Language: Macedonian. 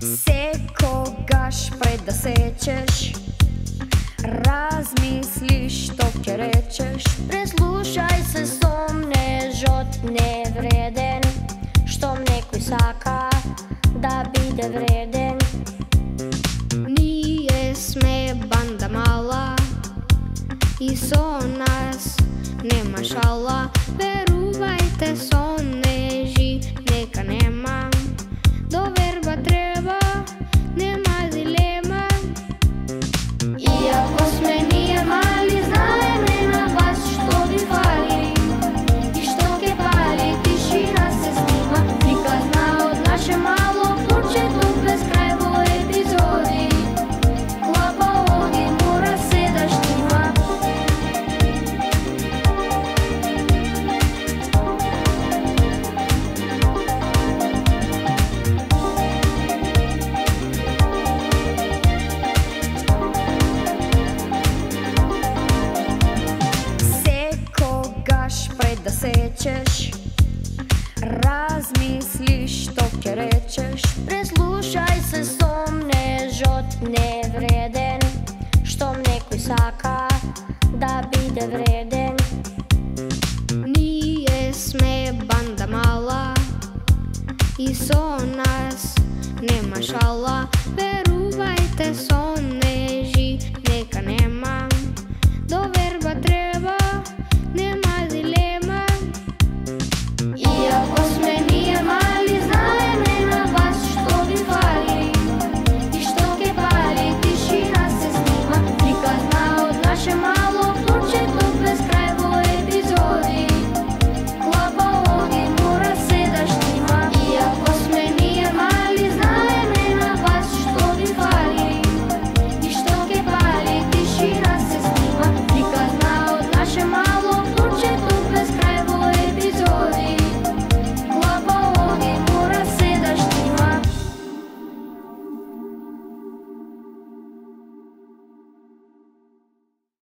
Seko gaš pred da sečeš Razmisliš što će rečeš. Preslušaj se som ne žot ne vreden Što mnekoj saka da bide vreden И со нас. Нема шала Верувајте да сечеш. Размисли што ќе речеш. Преслушај се сомнежот невреден. Штом некој сака да биде вреден. Ние сме банда мала И со нас нема шала. Верувајте со